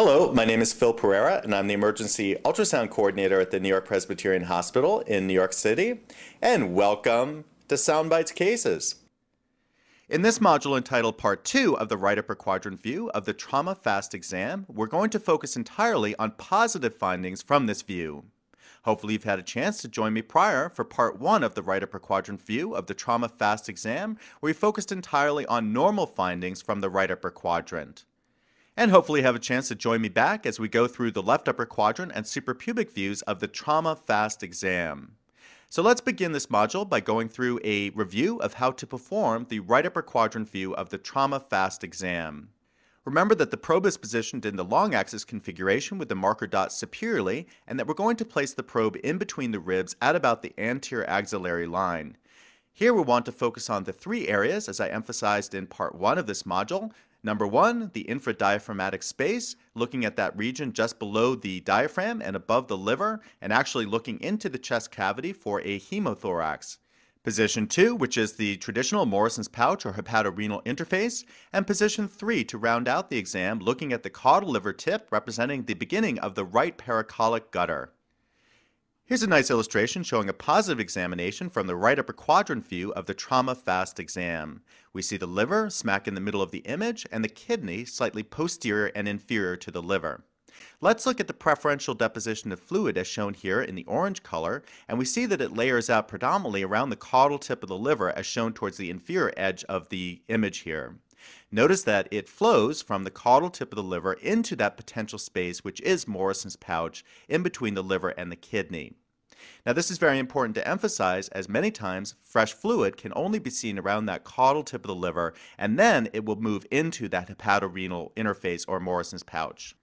Hello, my name is Phil Perera, and I'm the emergency ultrasound coordinator at the New York Presbyterian Hospital in New York City. And welcome to Soundbites Cases. In this module entitled Part 2 of the right upper quadrant view of the trauma FAST exam, we're going to focus entirely on positive findings from this view. Hopefully you've had a chance to join me prior for Part 1 of the right upper quadrant view of the trauma FAST exam, where we focused entirely on normal findings from the right upper quadrant and hopefully have a chance to join me back as we go through the left upper quadrant and suprapubic views of the Trauma FAST exam. So let's begin this module by going through a review of how to perform the right upper quadrant view of the Trauma FAST exam. Remember that the probe is positioned in the long axis configuration with the marker dot superiorly, and that we're going to place the probe in between the ribs at about the anterior axillary line. Here we want to focus on the three areas, as I emphasized in part one of this module, Number one, the infradiaphragmatic space, looking at that region just below the diaphragm and above the liver, and actually looking into the chest cavity for a hemothorax. Position 2, which is the traditional Morison's pouch or hepatorenal interface, and position 3 to round out the exam, looking at the caudal liver tip representing the beginning of the right paracolic gutter. Here's a nice illustration showing a positive examination from the right upper quadrant view of the trauma FAST exam. We see the liver smack in the middle of the image and the kidney slightly posterior and inferior to the liver. Let's look at the preferential deposition of fluid as shown here in the orange color, and we see that it layers out predominantly around the caudal tip of the liver as shown towards the inferior edge of the image here. Notice that it flows from the caudal tip of the liver into that potential space which is Morison's pouch in between the liver and the kidney. Now this is very important to emphasize as many times fresh fluid can only be seen around that caudal tip of the liver and then it will move into that hepatorenal interface or Morison's pouch.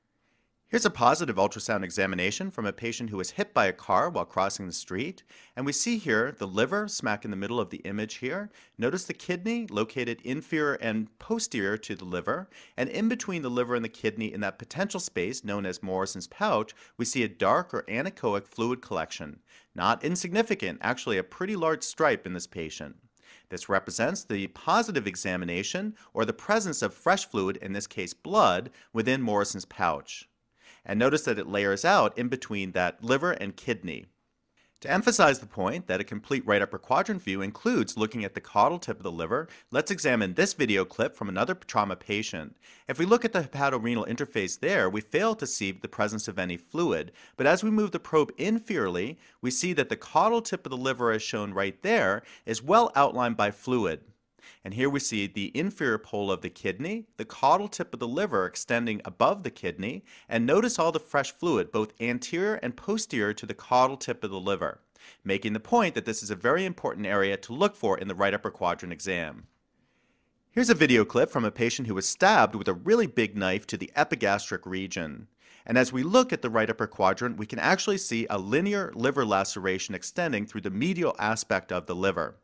Here's a positive ultrasound examination from a patient who was hit by a car while crossing the street. And we see here the liver smack in the middle of the image here. Notice the kidney located inferior and posterior to the liver. And in between the liver and the kidney in that potential space known as Morison's pouch, we see a dark or anechoic fluid collection. Not insignificant, actually a pretty large stripe in this patient. This represents the positive examination or the presence of fresh fluid, in this case blood, within Morison's pouch. And notice that it layers out in between that liver and kidney. To emphasize the point that a complete right upper quadrant view includes looking at the caudal tip of the liver, let's examine this video clip from another trauma patient. If we look at the hepatorenal interface there, we fail to see the presence of any fluid, but as we move the probe inferiorly, we see that the caudal tip of the liver as shown right there is well outlined by fluid. And here we see the inferior pole of the kidney, the caudal tip of the liver extending above the kidney, and notice all the fresh fluid, both anterior and posterior to the caudal tip of the liver, making the point that this is a very important area to look for in the right upper quadrant exam. Here's a video clip from a patient who was stabbed with a really big knife to the epigastric region. And as we look at the right upper quadrant, we can actually see a linear liver laceration extending through the medial aspect of the liver.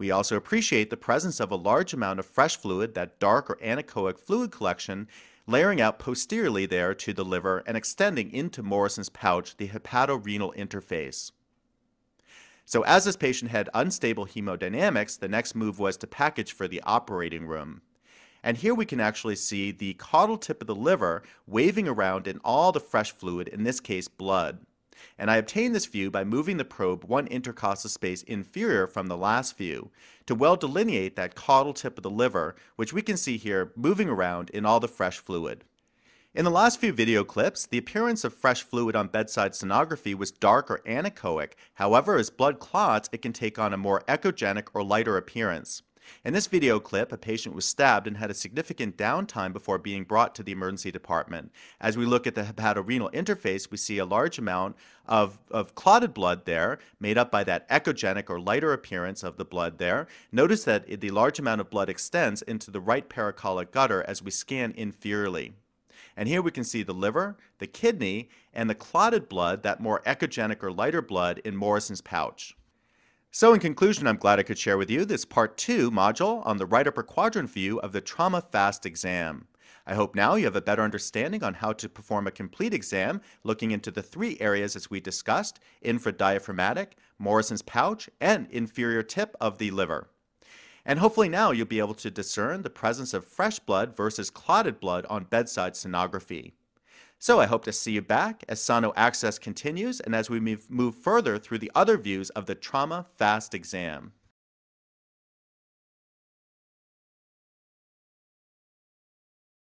We also appreciate the presence of a large amount of fresh fluid, that dark or anechoic fluid collection, layering out posteriorly there to the liver and extending into Morison's pouch, the hepatorenal interface. So as this patient had unstable hemodynamics, the next move was to package for the operating room. And here we can actually see the caudal tip of the liver waving around in all the fresh fluid, in this case blood and I obtain this view by moving the probe one intercostal space inferior from the last view to well delineate that caudal tip of the liver, which we can see here moving around in all the fresh fluid. In the last few video clips, the appearance of fresh fluid on bedside sonography was dark or anechoic. However, as blood clots, it can take on a more echogenic or lighter appearance. In this video clip, a patient was stabbed and had a significant downtime before being brought to the emergency department. As we look at the hepatorenal interface, we see a large amount of, of clotted blood there, made up by that echogenic or lighter appearance of the blood there. Notice that the large amount of blood extends into the right paracolic gutter as we scan inferiorly. And here we can see the liver, the kidney, and the clotted blood, that more echogenic or lighter blood in Morison's pouch. So in conclusion, I'm glad I could share with you this part two module on the right upper quadrant view of the Trauma FAST exam. I hope now you have a better understanding on how to perform a complete exam looking into the three areas as we discussed, infradiaphragmatic, Morison's pouch, and inferior tip of the liver. And hopefully now you'll be able to discern the presence of fresh blood versus clotted blood on bedside sonography. So I hope to see you back as SonoAccess continues and as we move further through the other views of the Trauma FAST exam.